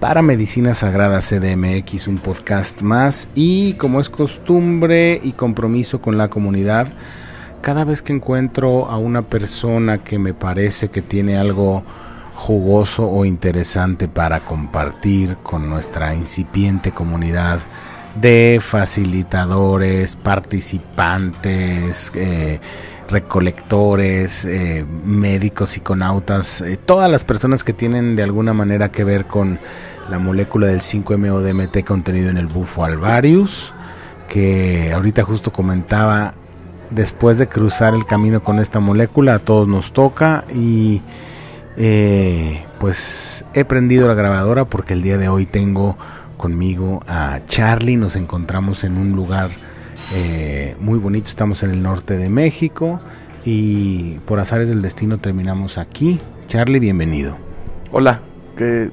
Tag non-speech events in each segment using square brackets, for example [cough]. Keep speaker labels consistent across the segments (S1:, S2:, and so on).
S1: para Medicina Sagrada CDMX, un podcast más. Y como es costumbre y compromiso con la comunidad, cada vez que encuentro a una persona que me parece que tiene algo jugoso o interesante para compartir con nuestra incipiente comunidad de facilitadores, participantes, eh, recolectores, eh, médicos, psiconautas, eh, todas las personas que tienen de alguna manera que ver con la molécula del 5-MeO-DMT contenido en el bufo alvarius, que ahorita justo comentaba, después de cruzar el camino con esta molécula, a todos nos toca y eh, pues he prendido la grabadora porque el día de hoy tengo conmigo a Charlie, nos encontramos en un lugar eh, muy bonito, estamos en el norte de México y por azares del destino terminamos aquí. Charlie, bienvenido.
S2: Hola, qué,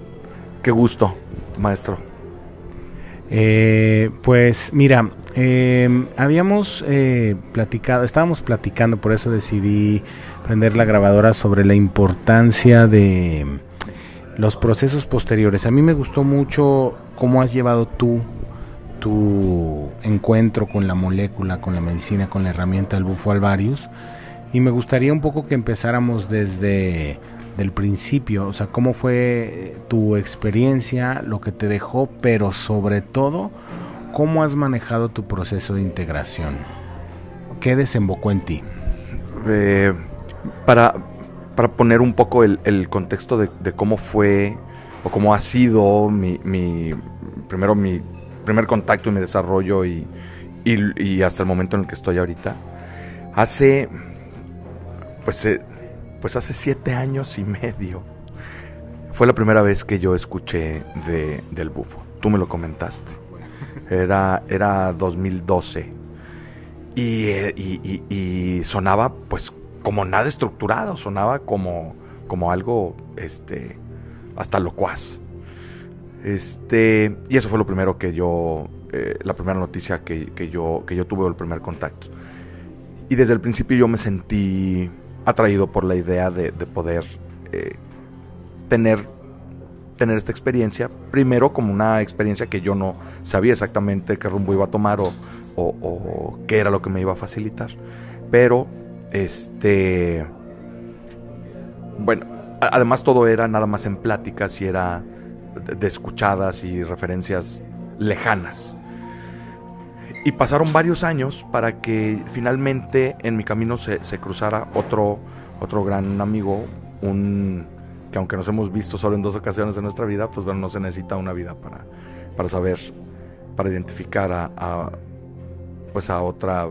S2: qué gusto, maestro.
S1: Eh, pues mira, eh, habíamos eh, platicado, estábamos platicando, por eso decidí prender la grabadora sobre la importancia de los procesos posteriores. A mí me gustó mucho cómo has llevado tú tu encuentro con la molécula, con la medicina, con la herramienta del bufo alvarius. Y me gustaría un poco que empezáramos desde el principio, o sea, cómo fue tu experiencia, lo que te dejó, pero sobre todo, cómo has manejado tu proceso de integración. ¿Qué desembocó en ti?
S2: Para, para poner un poco el, contexto de, cómo fue o cómo ha sido mi, mi primero mi primer contacto y mi desarrollo y, hasta el momento en el que estoy ahorita. Hace, pues, eh, pues hace siete años y medio fue la primera vez que yo escuché de, del bufo. Tú me lo comentaste. Era, era 2012. Y, y, y, sonaba pues como nada estructurado, sonaba como, como algo este, hasta locuaz. Este, y eso fue lo primero que yo, eh, la primera noticia que, que, yo, que yo tuve, el primer contacto. Y desde el principio yo me sentí atraído por la idea de, de poder eh, tener, tener esta experiencia, primero como una experiencia que yo no sabía exactamente qué rumbo iba a tomar o, o, o qué era lo que me iba a facilitar. Pero, este, bueno, además todo era nada más en pláticas y era de escuchadas y referencias lejanas. Y pasaron varios años para que finalmente en mi camino se, cruzara otro, otro gran amigo, un que aunque nos hemos visto solo en dos ocasiones en nuestra vida, pues bueno, no se necesita una vida para, para saber, para identificar a, pues a otra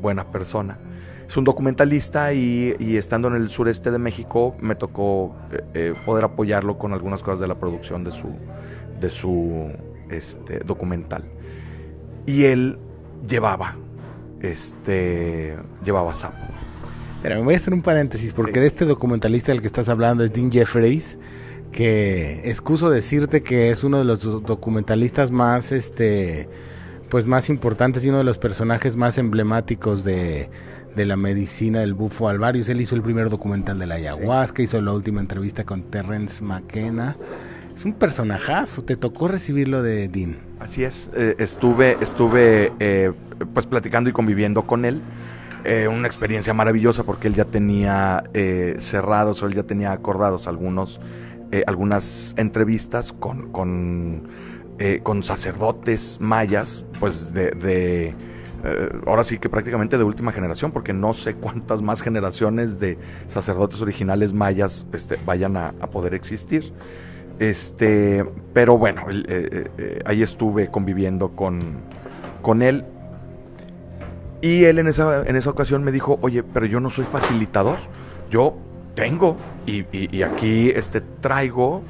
S2: buena persona. Es un documentalista y, estando en el sureste de México me tocó eh, eh, poder apoyarlo con algunas cosas de la producción de su, de su este, documental. Y él llevaba, este, llevaba sapo.
S1: Pero me voy a hacer un paréntesis porque de este documentalista del que estás hablando es Dean Jeffries, que excuso decirte que es uno de los documentalistas más, este, pues más importantes y uno de los personajes más emblemáticos de de la medicina del bufo alvarius. Él hizo el primer documental de la ayahuasca, hizo la última entrevista con Terrence McKenna. Es un personajazo, te tocó recibirlo de Dean.
S2: Así es, eh, estuve, estuve eh, pues platicando y conviviendo con él. Eh, una experiencia maravillosa porque él ya tenía cerrados o él ya tenía acordados algunos, algunas entrevistas con, con, con sacerdotes mayas, pues de eh, ahora sí que prácticamente de última generación, porque no sé cuántas más generaciones de sacerdotes originales mayas este, vayan a, poder existir. Este, pero bueno, eh, eh, ahí estuve conviviendo con, con él. Y él en esa, en esa ocasión me dijo, oye, pero yo no soy facilitador, yo tengo y, aquí este, traigo,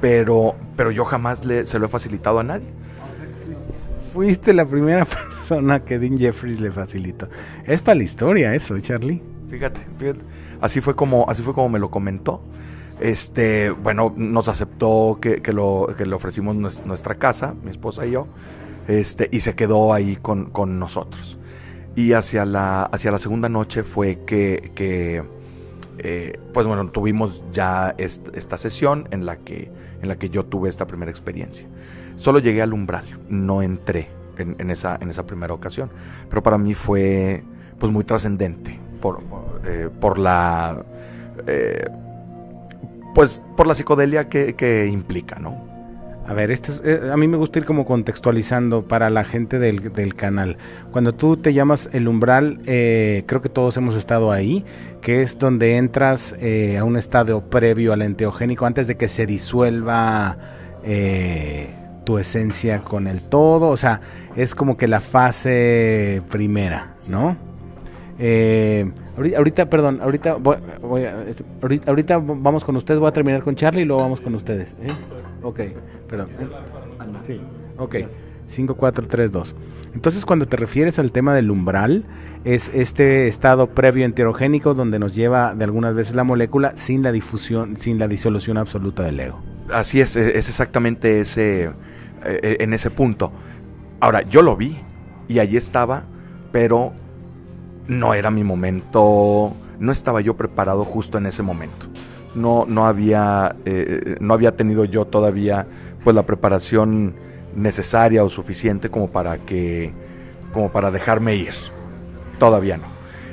S2: pero, pero yo jamás le, se lo he facilitado a nadie
S1: fuiste la primera [laughs] persona que Dean Jeffries le facilitó. Es para la historia eso, Charlie.
S2: Fíjate, fíjate. Así fue como, así fue como me lo comentó. Este, bueno, nos aceptó que, lo, que le ofrecimos nuestra casa, mi esposa y yo, este, y se quedó ahí con, nosotros. Y hacia la, hacia la segunda noche fue que, que eh, pues bueno, tuvimos ya esta sesión en la, que, en la que yo tuve esta primera experiencia. Solo llegué al umbral, no entré en, esa, en esa primera ocasión, pero para mí fue pues muy trascendente por, por, eh, la... Eh, pues por la psicodelia que, implica, ¿no?
S1: A ver, esto eh, a mí me gusta ir como contextualizando para la gente del, canal. Cuando tú te llamas el umbral, creo que todos hemos estado ahí, que es donde entras a un estado previo al enteogénico antes de que se disuelva tu esencia con el todo. O sea, es como que la fase primera, ¿no? ahorita, perdón, ahorita, ahorita, vamos con ustedes, voy a terminar con Charlie y luego vamos con ustedes. Ok, perdón. Sí. Ok, 5432. Entonces, cuando te refieres al tema del umbral, es este estado previo enterogénico donde nos lleva de algunas veces la molécula sin la difusión, sin la disolución absoluta del ego.
S2: Así es, es exactamente ese, eh, eh, en ese punto. Ahora, yo lo vi y allí estaba, pero no era mi momento, no estaba yo preparado justo en ese momento no, no, había, eh, no había tenido yo todavía pues la preparación necesaria o suficiente como para que como para dejarme ir. Todavía no.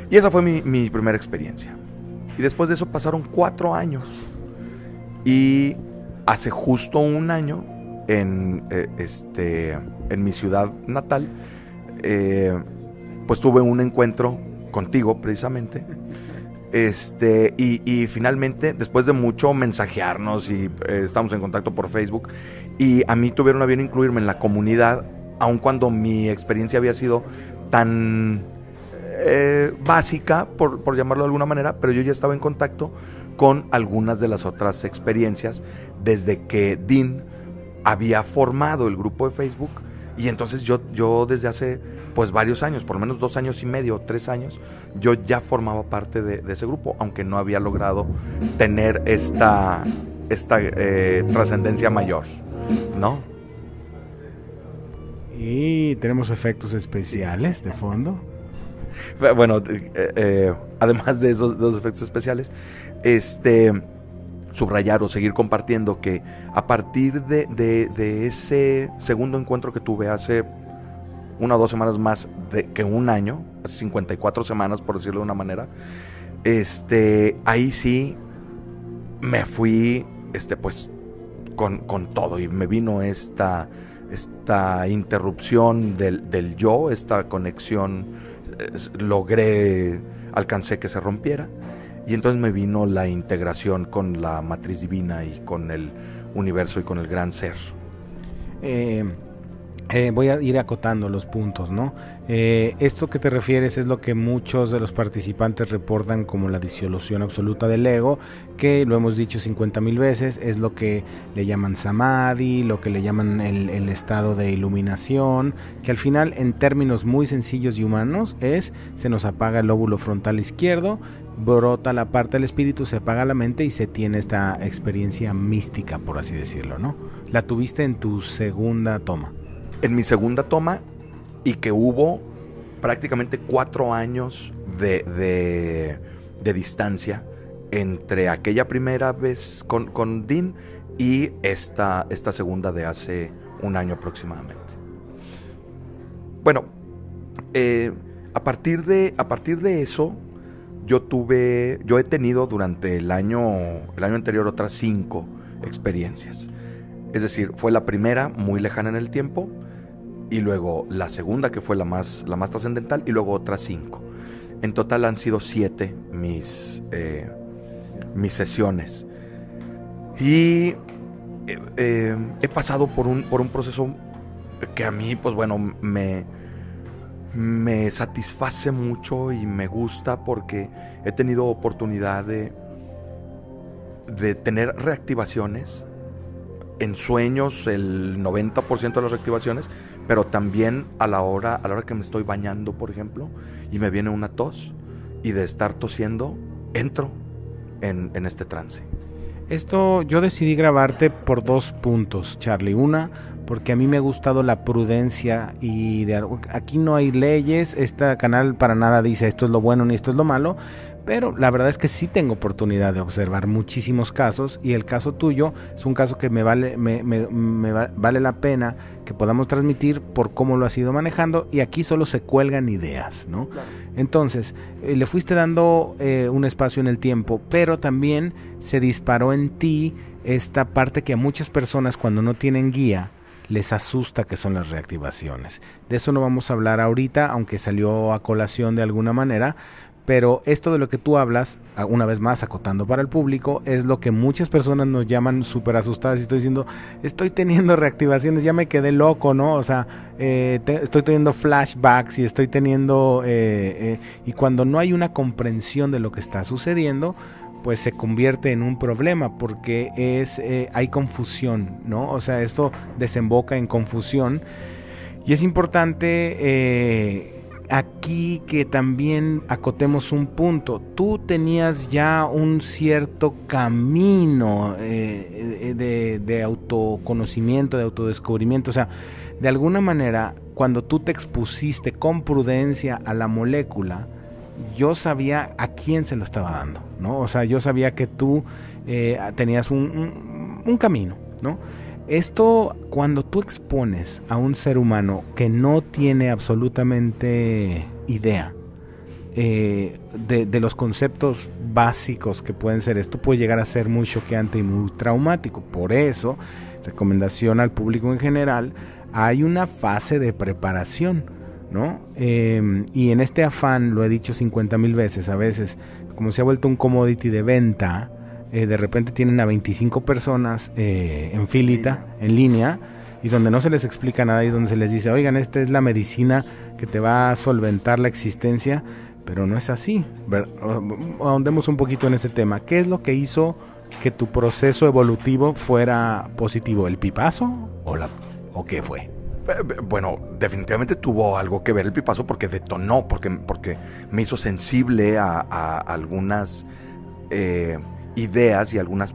S2: Y esa fue mi, primera experiencia. Y después de eso pasaron cuatro años. Y hace justo un año, en, eh, este, en mi ciudad natal, eh, pues tuve un encuentro contigo precisamente. Este, y, finalmente, después de mucho mensajearnos y eh, estamos en contacto por Facebook, y a mí tuvieron a bien incluirme en la comunidad, aun cuando mi experiencia había sido tan básica, por, por llamarlo de alguna manera, pero yo ya estaba en contacto con algunas de las otras experiencias desde que Dean había formado el grupo de Facebook. Y entonces yo, yo desde hace pues varios años, por lo menos dos años y medio, tres años, yo ya formaba parte de, ese grupo, aunque no había logrado tener esta, esta eh, trascendencia mayor, ¿no?
S1: Y tenemos efectos especiales de fondo.
S2: Bueno, eh, eh, además de esos dos efectos especiales, este subrayar o seguir compartiendo que a partir de, de, ese segundo encuentro que tuve hace una o dos semanas más de, que un año, 54 semanas por decirlo de una manera, este, ahí sí me fui, este, pues, con, todo y me vino esta, esta interrupción del, del yo, esta conexión, logré, alcancé que se rompiera y entonces me vino la integración con la matriz divina y con el universo y con el gran ser.
S1: Eh, eh, voy a ir acotando los puntos, ¿no? Eh, esto que te refieres es lo que muchos de los participantes reportan como la disolución absoluta del ego, que lo hemos dicho 50 mil veces, es lo que le llaman samadhi, lo que le llaman el, el, estado de iluminación, que al final en términos muy sencillos y humanos es se nos apaga el lóbulo frontal izquierdo, brota la parte del espíritu, se apaga la mente y se tiene esta experiencia mística, por así decirlo, ¿no? La tuviste en tu segunda toma
S2: en mi segunda toma y que hubo prácticamente cuatro años de, distancia entre aquella primera vez con, con Dean y esta, esta segunda de hace un año aproximadamente. Bueno, eh, a, partir de, a partir de eso, yo tuve, yo he tenido durante el año, el año anterior otras cinco experiencias. Es decir, fue la primera muy lejana en el tiempo, y luego la segunda que fue la más, la más trascendental y luego otras cinco. En total han sido siete mis, eh, mis sesiones. Y eh, eh, he pasado por un, por un proceso que a mí, pues bueno, me, me satisface mucho y me gusta porque he tenido oportunidad de, de tener reactivaciones. En sueños, el 90% de las reactivaciones, pero también a la hora, a la hora que me estoy bañando, por ejemplo, y me viene una tos, y de estar tosiendo, entro en, este trance.
S1: Esto yo decidí grabarte por dos puntos, Charlie. Una, porque a mí me ha gustado la prudencia y de, aquí no hay leyes, este canal para nada dice esto es lo bueno ni esto es lo malo, pero la verdad es que sí tengo oportunidad de observar muchísimos casos y el caso tuyo es un caso que me vale, me, vale la pena que podamos transmitir por cómo lo has ido manejando y aquí solo se cuelgan ideas, ¿no? Entonces, eh, le fuiste dando eh, un espacio en el tiempo, pero también se disparó en ti esta parte que a muchas personas cuando no tienen guía, les asusta que son las reactivaciones. De eso no vamos a hablar ahorita, aunque salió a colación de alguna manera, pero esto de lo que tú hablas, una vez más acotando para el público, es lo que muchas personas nos llaman súper asustadas y estoy diciendo, estoy teniendo [laughs] reactivaciones, ya me quedé loco, ¿no? O sea, eh, estoy teniendo flashbacks y estoy teniendo... Eh, eh, y cuando no hay una comprensión de lo que está sucediendo, pues se convierte en un problema porque es hay confusión, ¿no? O sea, esto desemboca en confusión y es importante aquí que también acotemos un punto. Tú tenías ya un cierto camino eh, de, de, autoconocimiento, de autodescubrimiento. O sea, de alguna manera, cuando tú te expusiste con prudencia a la molécula, yo sabía a quién se lo estaba dando, ¿no? O sea, yo sabía que tú eh, tenías un, un, camino, ¿no? Esto, cuando tú expones a un ser humano que no tiene absolutamente idea eh, de, los conceptos básicos que pueden ser esto, puede llegar a ser muy choqueante y muy traumático. Por eso, recomendación al público en general, hay una fase de preparación, ¿no? Em, y en este afán, lo he dicho 50 mil veces, a veces, como se ha vuelto un commodity de venta, eh, de repente tienen a 25 personas eh, en filita, en línea, y donde no se les explica nada y donde se les dice, oigan, esta es la medicina que te va a solventar la existencia, pero no es así. Ahondemos un poquito en ese tema. ¿Qué es lo que hizo que tu proceso evolutivo fuera positivo? ¿El pipazo o, la, o qué fue?
S2: Bueno, definitivamente tuvo algo que ver el pipazo porque detonó, porque, porque me hizo sensible a, algunas... Eh, ideas y algunas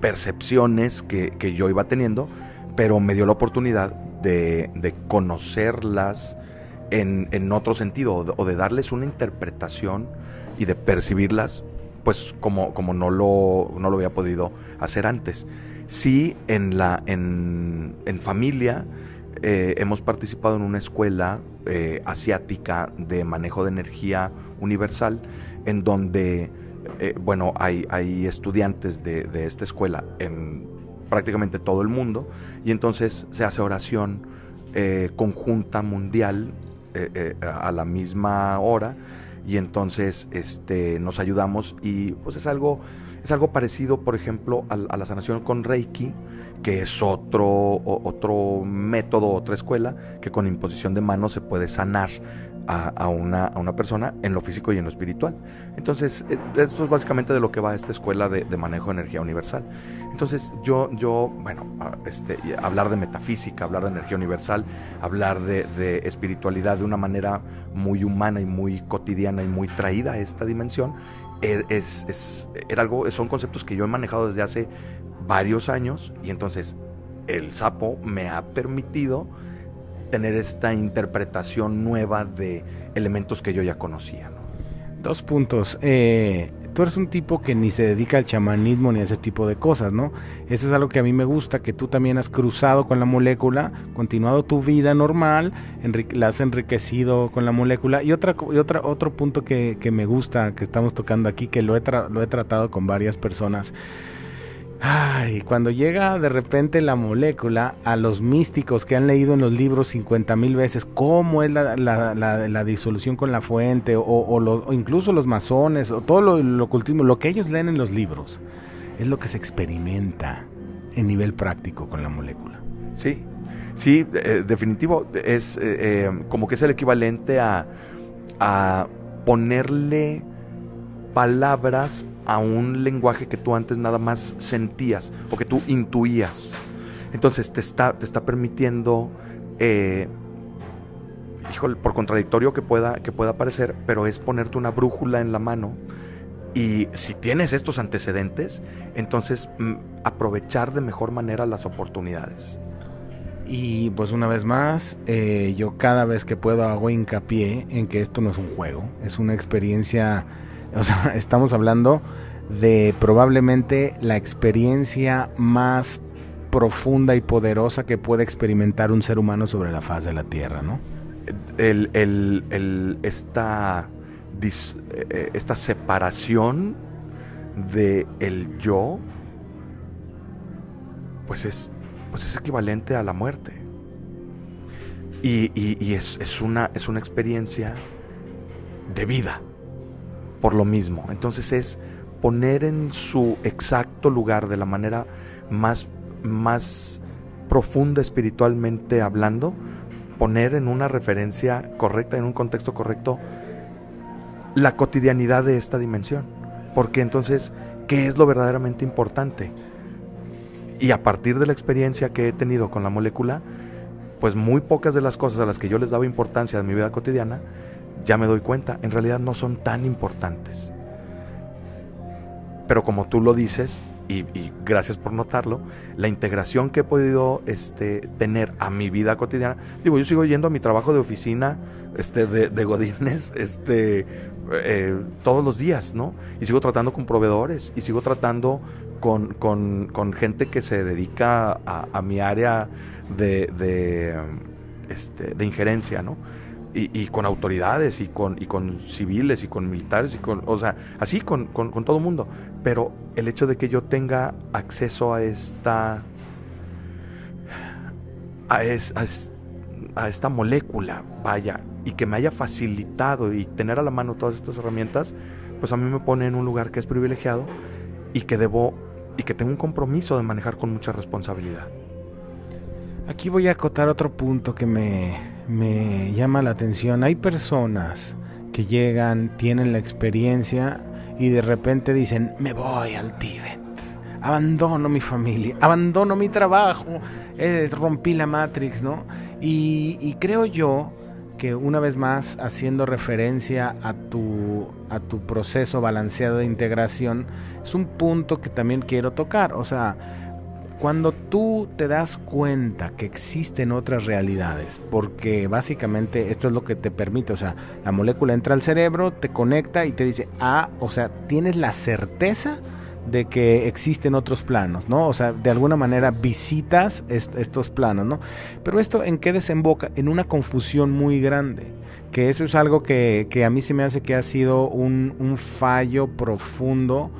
S2: percepciones que, yo iba teniendo, pero me dio la oportunidad de, conocerlas en, otro sentido o de, darles una interpretación y de percibirlas pues como, como no, lo, no lo había podido hacer antes. Sí, en, la, en, familia eh, hemos participado en una escuela eh, asiática de manejo de energía universal en donde eh, bueno, hay, hay estudiantes de, esta escuela en prácticamente todo el mundo y entonces se hace oración conjunta mundial a la misma hora y entonces este, nos ayudamos y pues es algo, es algo parecido, por ejemplo, a la sanación con Reiki, que es otro, otro método, otra escuela, que con imposición de manos se puede sanar a, una, a, una, persona en lo físico y en lo espiritual. Entonces, eh, esto es básicamente de lo que va esta escuela de, manejo de energía universal. Entonces, yo, yo bueno, este, hablar de metafísica, hablar de energía universal, hablar de, espiritualidad de una manera muy humana y muy cotidiana y muy traída a esta dimensión, er, es, es, era algo, son conceptos que yo he manejado desde hace varios años y entonces el sapo me ha permitido tener esta interpretación nueva de elementos que yo ya conocía.
S1: Dos puntos. Eh, tú eres un tipo que ni se dedica al chamanismo ni a ese tipo de cosas, ¿no? Eso es algo que a mí me gusta, que tú también has cruzado con la molécula, continuado tu vida normal, la has enriquecido con la molécula. Y, otra, y otra, otro punto que, me gusta, que estamos tocando aquí, que lo he, lo he tratado con varias personas, Ay, cuando llega de repente la molécula a los místicos que han leído en los libros 50 mil veces cómo es la, disolución con la fuente, o, incluso los masones, o todo lo, lo ocultismo, lo que ellos leen en los libros, es lo que se experimenta en nivel práctico con la molécula.
S2: Sí, sí, eh, definitivo, es eh, eh, como que es el equivalente a, a ponerle palabras a un lenguaje que tú antes nada más sentías o que tú intuías. Entonces te está, te está permitiendo, eh, híjole, por contradictorio que pueda, que pueda parecer, pero es ponerte una brújula en la mano. Y si tienes estos antecedentes, entonces mm, aprovechar de mejor manera las oportunidades.
S1: Y pues una vez más, eh, yo cada vez que puedo hago hincapié en que esto no es un juego, es una experiencia [laughs] Estamos hablando de probablemente la experiencia más profunda y poderosa que puede experimentar un ser humano sobre la faz de la Tierra, ¿no?
S2: El, esta, eh, esta separación de el yo, pues es, pues es equivalente a la muerte. Y, y, es, es, una, es una experiencia de vida, por lo mismo. Entonces es poner en su exacto lugar de la manera más, más profunda espiritualmente hablando, poner en una referencia correcta, en un contexto correcto, la cotidianidad de esta dimensión. Porque entonces, ¿qué es lo verdaderamente importante? Y a partir de la experiencia que he tenido con la molécula, pues muy pocas de las cosas a las que yo les daba importancia en mi vida cotidiana, ya me doy cuenta, en realidad no son tan importantes. Pero como tú lo dices, y, gracias por notarlo, la integración que he podido este, tener a mi vida cotidiana, digo, yo sigo yendo a mi trabajo de oficina, este, de, de Godines, [laughs] este, eh, todos los días, ¿no? Y sigo tratando con proveedores, y sigo tratando con, con, gente que se dedica a, mi área de, de, este, de injerencia, ¿no? Y, con autoridades y con, y con civiles y con militares y con, o sea, así con, con, todo el mundo. Pero el hecho de que yo tenga acceso a esta, a, a, esta molécula, vaya, y que me haya facilitado y tener a la mano todas estas herramientas, pues a mí me pone en un lugar que es privilegiado y que debo y que tengo un compromiso de manejar con mucha responsabilidad.
S1: Aquí voy a acotar otro punto que me, me llama la atención. Hay personas que llegan, tienen la experiencia y de repente dicen, me voy al Tíbet, abandono mi familia, abandono mi trabajo, rompí la Matrix, ¿no? Y, y, creo yo que una vez más, haciendo referencia a tu, a tu proceso balanceado de integración, es un punto que también quiero tocar. O sea, cuando tú te das cuenta que existen otras realidades, porque básicamente esto es lo que te permite, o sea, la molécula entra al cerebro, te conecta y te dice, ah, o sea, tienes la certeza de que existen otros planos, ¿no? O sea, de alguna manera visitas estos planos, ¿no? Pero esto en qué desemboca? En una confusión muy grande, que eso es algo que, a mí se me hace que ha sido un fallo profundo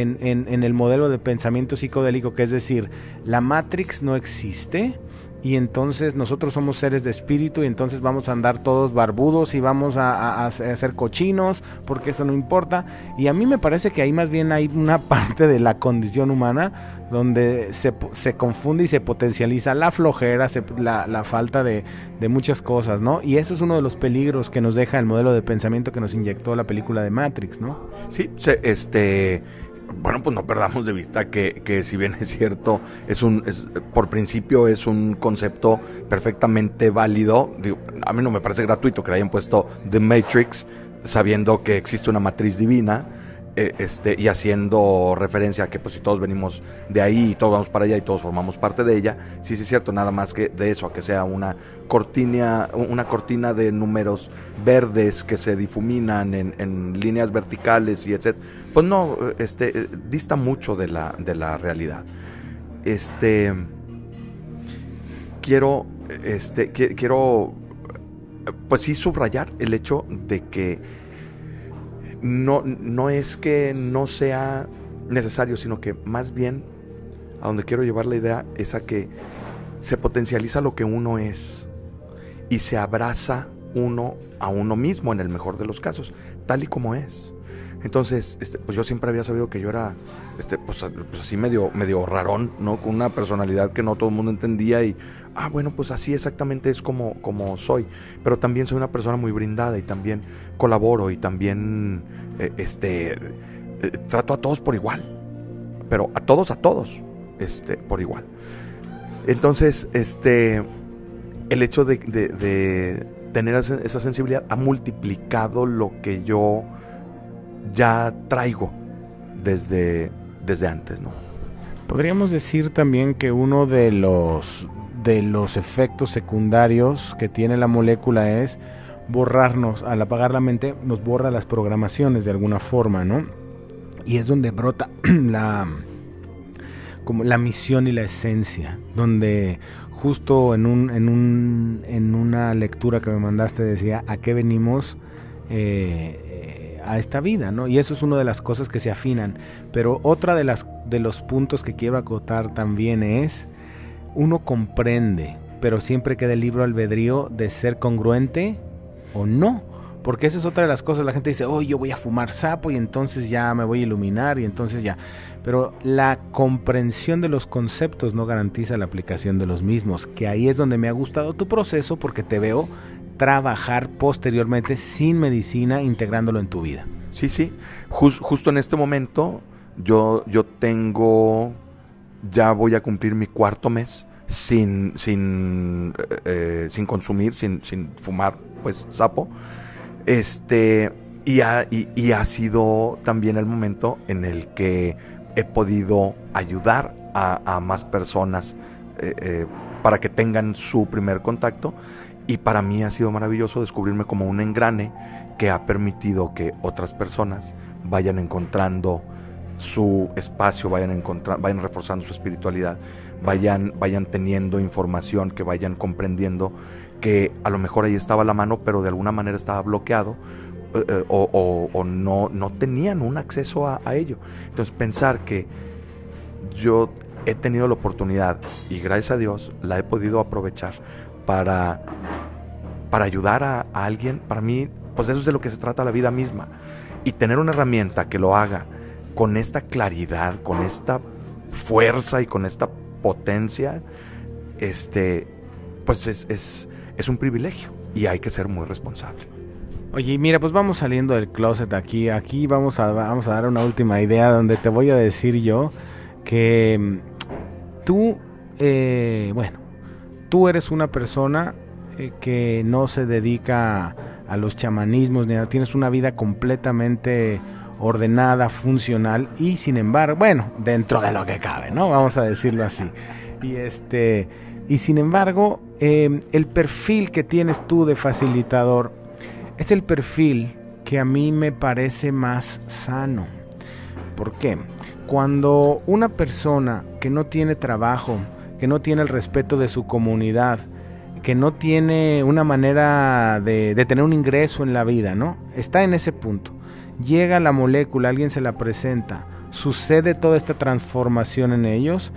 S1: en, el modelo de pensamiento psicodélico, que es decir, la Matrix no existe y entonces nosotros somos seres de espíritu y entonces vamos a andar todos barbudos y vamos a, a, ser cochinos porque eso no importa. Y a mí me parece que ahí más bien hay una [laughs] parte de la condición humana donde se, se confunde y se potencializa la flojera, la, la, falta de, de, muchas cosas, ¿no? Y eso es uno de los peligros que nos deja el modelo de pensamiento que nos inyectó la película de Matrix, ¿no?
S2: Sí, este bueno, pues no perdamos de vista que, que si bien es cierto, es un, es, por principio es un concepto perfectamente válido. a mí no me parece gratuito que le hayan puesto The Matrix sabiendo que existe una matriz divina este, y haciendo referencia a que pues si todos venimos de ahí y todos vamos para allá y todos formamos parte de ella, sí, sí es cierto, nada más que de eso, a que sea una cortina, una cortina de números verdes que se difuminan en, líneas verticales y etc. Pues no, este, dista mucho de la, de la realidad. Este, quiero, este, quiero, pues sí subrayar el hecho de que no, no es que no sea necesario, sino que más bien a donde quiero llevar la idea es a que se potencializa lo que uno es y se abraza uno a uno mismo en el mejor de los casos, tal y como es. Entonces, este, pues yo siempre había sabido que yo era, este, pues, pues, así medio, medio rarón, ¿no? Con una personalidad que no todo el mundo entendía y, ah, bueno, pues así exactamente es como, como soy. Pero también soy una persona muy brindada y también colaboro y también, eh, este, eh, trato a todos por igual. Pero a todos, a todos, este, por igual. Entonces, este, el hecho de, de tener esa sensibilidad ha multiplicado lo que yo ya traigo desde, desde antes, ¿no?
S1: Podríamos decir también que uno de los, de los efectos secundarios que tiene la molécula es borrarnos, al apagar la mente, nos borra las programaciones de alguna forma, ¿no? Y es donde brota [clears throat] la como la misión y la esencia, donde justo en un, en un en una lectura que me mandaste decía a qué venimos eh, a esta vida, ¿no? Y eso es una de las cosas que se afinan. Pero otra de las de los puntos que quiero acotar también es uno comprende, pero siempre queda el libro albedrío de ser congruente o no. Porque esa es otra de las cosas. La gente dice, oh, yo voy a fumar sapo y entonces ya me voy a iluminar y entonces ya. Pero la comprensión de los conceptos no garantiza la aplicación de los mismos. Que ahí es donde me ha gustado tu proceso porque te veo trabajar posteriormente sin medicina integrándolo en tu vida.
S2: Sí, sí. justo en este momento yo, yo tengo, ya voy a cumplir mi cuarto mes sin, sin, eh, eh, sin consumir, sin, sin fumar, pues, sapo. Este, y ha, y, ha sido también el momento en el que he podido ayudar a, más personas eh, para que tengan su primer contacto. Y para mí ha sido maravilloso descubrirme como un engrane que ha permitido que otras personas vayan encontrando su espacio, vayan, encontrando, vayan reforzando su espiritualidad vayan, vayan teniendo información, que vayan comprendiendo que a lo mejor ahí estaba la mano, pero de alguna manera estaba bloqueado eh, eh, o, no, no tenían un acceso a, ello. Entonces pensar que yo he tenido la oportunidad y gracias a Dios la he podido aprovechar para, para ayudar a, a alguien, para mí, pues eso es de lo que se trata la vida misma. Y tener una herramienta que lo haga con esta claridad, con esta fuerza y con esta potencia, este, pues es, es, es un privilegio y hay que ser muy responsable.
S1: Oye, mira, pues vamos saliendo del closet aquí. Aquí vamos a, vamos a dar una última idea donde te voy a decir yo que mm, tú, eh, bueno, tú eres una persona eh, que no se dedica a los chamanismos, ni nada, tienes una vida completamente ordenada, funcional y sin embargo, bueno, dentro de lo que cabe, ¿no? Vamos a decirlo así. Y este y sin embargo, em, el perfil que tienes tú de facilitador es el perfil que a mí me parece más sano. ¿Por qué? Cuando una persona que no tiene trabajo, que no tiene el respeto de su comunidad, que no tiene una manera de tener un ingreso en la vida, ¿no? Está en ese punto llega la molécula, alguien se la presenta, sucede toda esta transformación en ellos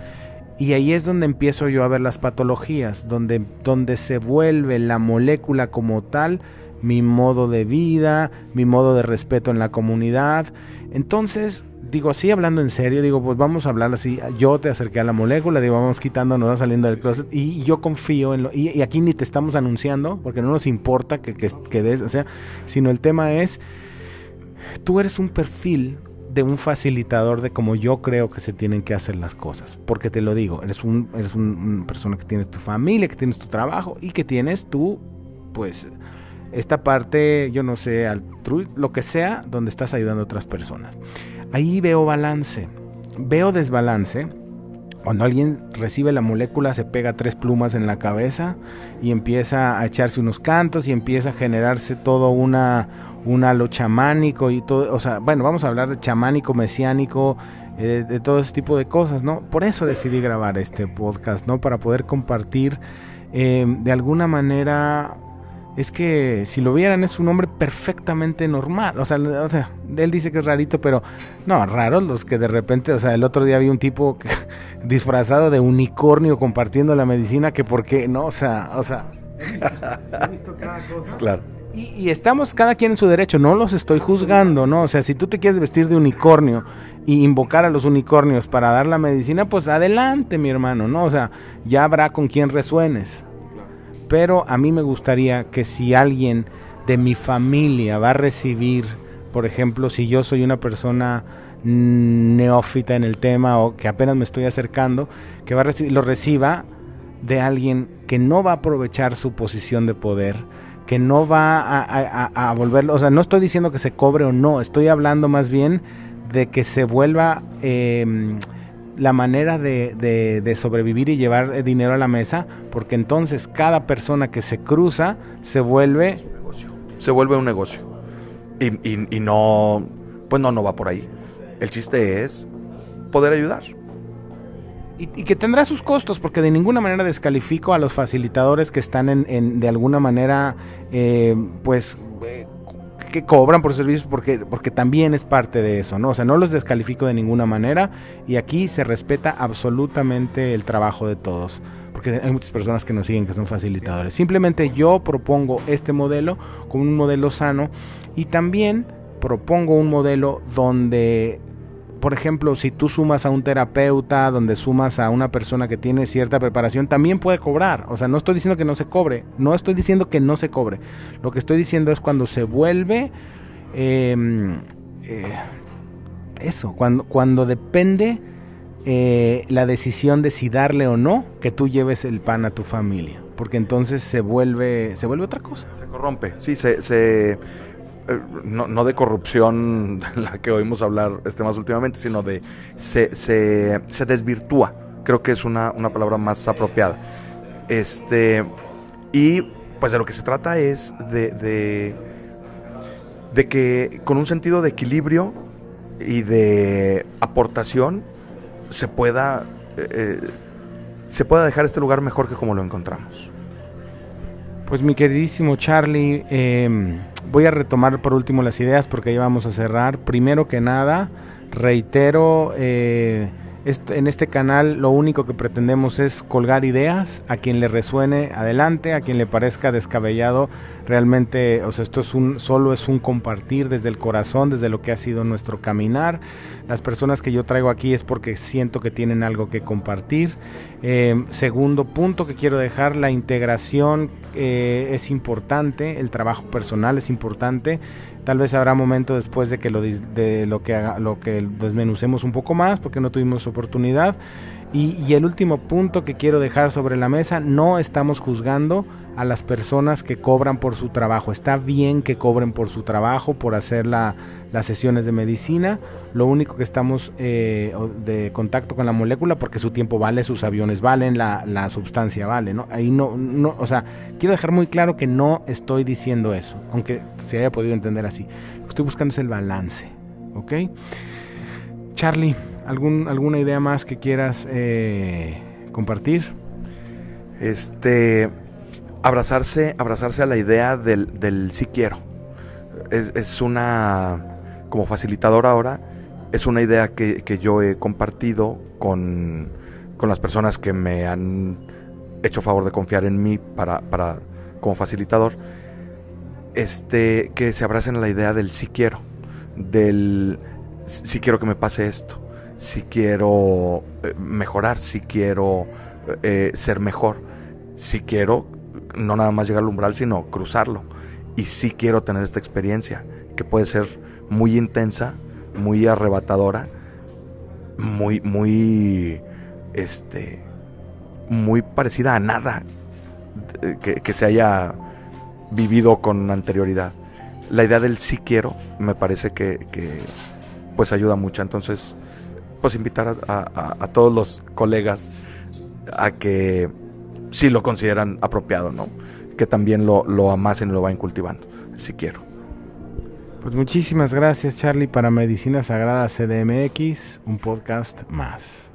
S1: y ahí es donde empiezo yo a ver las patologías, donde, donde se vuelve la molécula como tal mi modo de vida, mi modo de respeto en la comunidad. Entonces, digo así, hablando en serio, digo, pues vamos a hablar así. Yo te acerqué a la molécula, digo, vamos quitándonos, saliendo del closet. Y yo confío en lo. Y, aquí ni te estamos anunciando, porque no nos importa que, que, que des, o sea, sino el tema es tú eres un perfil de un facilitador de cómo yo creo que se tienen que hacer las cosas. Porque te lo digo, eres, un, eres una persona que tienes tu familia, que tienes tu trabajo y que tienes tú, pues, esta parte, yo no sé, lo que sea, donde estás ayudando a otras personas. Ahí veo balance, veo desbalance. Cuando alguien recibe la molécula, se pega tres plumas en la cabeza y empieza a echarse unos cantos y empieza a generarse todo una, un halo chamánico y todo, o sea, bueno, vamos a hablar de chamánico, mesiánico, eh, de todo ese tipo de cosas, ¿no? Por eso decidí grabar este podcast, ¿no? Para poder compartir eh, de alguna manera, es que si lo vieran es un hombre perfectamente normal, o sea, o sea, él dice que es rarito, pero no, raros los que de repente, o sea, el otro día vi un tipo [laughs] disfrazado de unicornio compartiendo la medicina, que por qué, no, o sea, o sea, [laughs] he visto cada cosa. Claro y, estamos cada quien en su derecho, no los estoy juzgando, ¿no? O sea, si tú te quieres vestir de unicornio y invocar a los unicornios para dar la medicina, pues adelante, mi hermano, ¿no? O sea, ya habrá con quien resuenes. Pero a mí me gustaría que si alguien de mi familia va a recibir, por ejemplo, si yo soy una persona neófita en el tema o que apenas me estoy acercando, que va a recibir, lo reciba de alguien que no va a aprovechar su posición de poder, que no va a, volverlo, o sea, no estoy diciendo que se cobre o no, estoy hablando más bien de que se vuelva em, la manera de, de, sobrevivir y llevar dinero a la mesa, porque entonces cada persona que se cruza se vuelve
S2: se vuelve un negocio. Y, y no, pues no, no va por ahí. El chiste es poder ayudar.
S1: Y, que tendrá sus costos, porque de ninguna manera descalifico a los facilitadores que están en, de alguna manera, eh, pues, eh, que cobran por servicios, porque, porque también es parte de eso, ¿no? O sea, no los descalifico de ninguna manera y aquí se respeta absolutamente el trabajo de todos, porque hay muchas personas que nos siguen que son facilitadores. Simplemente yo propongo este modelo como un modelo sano y también propongo un modelo donde por ejemplo, si tú sumas a un terapeuta, donde sumas a una persona que tiene cierta preparación, también puede cobrar. O sea, no estoy diciendo que no se cobre, no estoy diciendo que no se cobre. Lo que estoy diciendo es cuando se vuelve em, eh, eso, cuando, cuando depende eh, la decisión de si darle o no que tú lleves el pan a tu familia. Porque entonces se vuelve, se vuelve otra cosa.
S2: Se corrompe, sí, se, se eh, no, de corrupción, la que oímos hablar este más últimamente, sino de se, se, se desvirtúa. Creo que es una, palabra más apropiada. Este, y pues de lo que se trata es de, de, que con un sentido de equilibrio y de aportación se pueda, eh, eh, se pueda dejar este lugar mejor que como lo encontramos.
S1: Pues mi queridísimo Charlie, eh, voy a retomar por último las ideas porque ya vamos a cerrar. Primero que nada, reitero, eh, en este canal lo único que pretendemos es colgar ideas, a quien le resuene adelante, a quien le parezca descabellado, realmente, o sea, esto es un, solo es un compartir desde el corazón, desde lo que ha sido nuestro caminar. Las personas que yo traigo aquí es porque siento que tienen algo que compartir. Eh, segundo punto que quiero dejar, la integración eh, es importante, el trabajo personal es importante. Tal vez habrá momento después de que lo, de lo que lo que desmenucemos un poco más, porque no tuvimos oportunidad. Y, el último punto que quiero dejar sobre la mesa, no estamos juzgando a las personas que cobran por su trabajo. Está bien que cobren por su trabajo, por hacer las sesiones de medicina. Lo único que estamos eh, de contacto con la molécula, porque su tiempo vale, sus aviones valen, la, la sustancia vale. ¿no? Ahí no, no, o sea, quiero dejar muy claro que no estoy diciendo eso, aunque se haya podido entender así. Lo que estoy buscando es el balance. ¿Ok? Charlie, ¿algún, ¿alguna idea más que quieras eh, compartir?
S2: Este, abrazarse, abrazarse a la idea del, del sí quiero. Es, es, una, como facilitador ahora, es una idea que, que yo he compartido con, con, las personas que me han hecho favor de confiar en mí para, para como facilitador este, que se abracen a la idea del si quiero, del si quiero que me pase esto, si quiero eh, mejorar, si quiero eh, ser mejor, si quiero no nada más llegar al umbral, sino cruzarlo. Y si quiero tener esta experiencia, que puede ser muy intensa, muy arrebatadora, muy, muy, este, muy parecida a nada eh, que, que se haya vivido con anterioridad. La idea del sí quiero me parece que, pues ayuda mucho. Entonces, pues invitar a, todos los colegas a que si lo consideran apropiado, ¿no? Que también lo, lo amasen y lo vayan cultivando, si quiero.
S1: Pues muchísimas gracias Charlie para Medicina Sagrada CDMX, un podcast más.